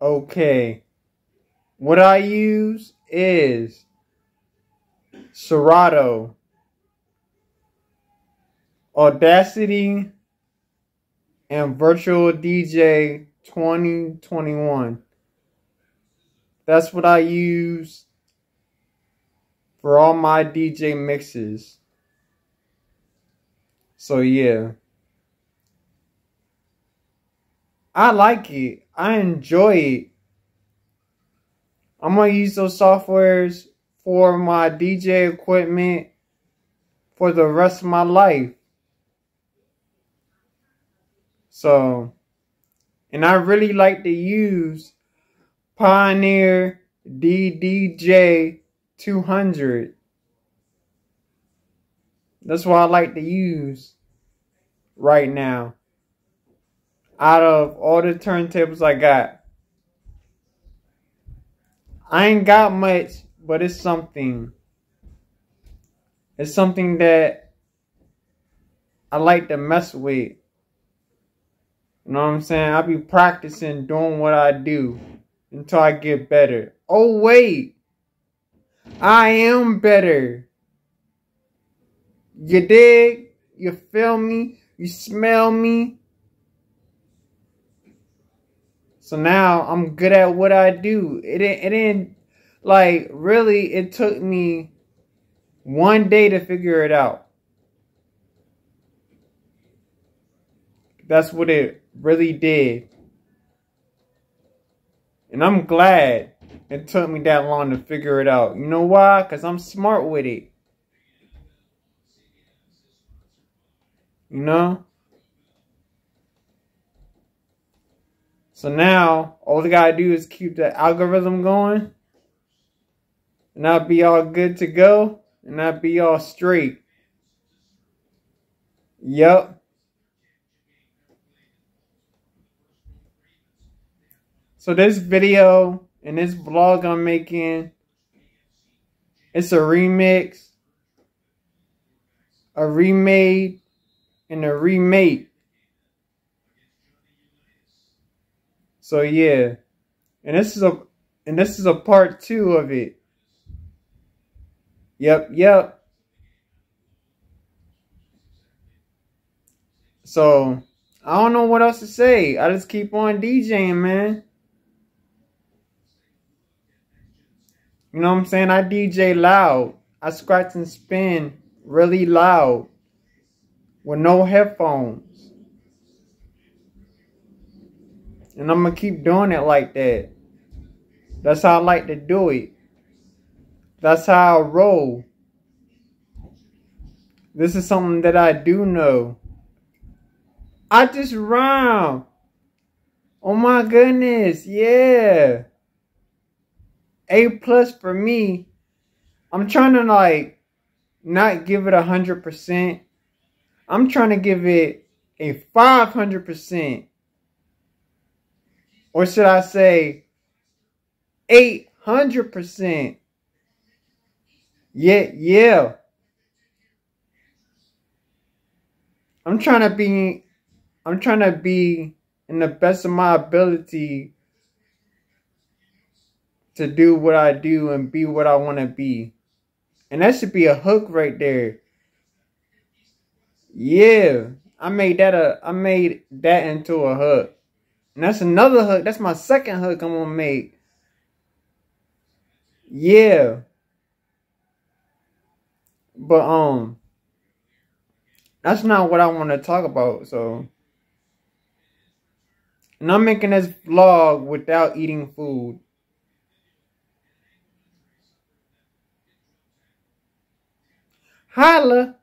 Okay. What I use is Serato, Audacity, and Virtual DJ 2021. That's what I use for all my DJ mixes. So yeah. I like it. I enjoy it. I'm gonna use those softwares for my DJ equipment for the rest of my life. So, and I really like to use Pioneer DDJ 200. That's what I like to use right now. Out of all the turntables I got. I ain't got much, but it's something. It's something that I like to mess with. You know what I'm saying? I'll be practicing doing what I do until I get better. Oh, wait. I am better. You dig? You feel me? You smell me? So now I'm good at what I do. It didn't, it didn't, like, really, it took me one day to figure it out. That's what it really did. And I'm glad it took me that long to figure it out. You know why? Because I'm smart with it. You know? So now, all I gotta do is keep the algorithm going. And I'll be all good to go. And I'll be all straight. Yup. So this video and this vlog I'm making, it's a remix, a remade, and a remake So yeah. And this is a and this is a part two of it. Yep, yep. So I don't know what else to say. I just keep on DJing, man. You know what I'm saying? I DJ loud. I scratch and spin really loud with no headphones. And I'm going to keep doing it like that. That's how I like to do it. That's how I roll. This is something that I do know. I just rhyme. Oh my goodness. Yeah. A plus for me. I'm trying to like not give it a hundred percent. I'm trying to give it a 500% or should I say 800%? Yeah, yeah. I'm trying to be I'm trying to be in the best of my ability to do what I do and be what I want to be. And that should be a hook right there. Yeah, I made that a I made that into a hook. And that's another hook. That's my second hook I'm gonna make. Yeah. But um that's not what I want to talk about, so and I'm making this vlog without eating food. Holla!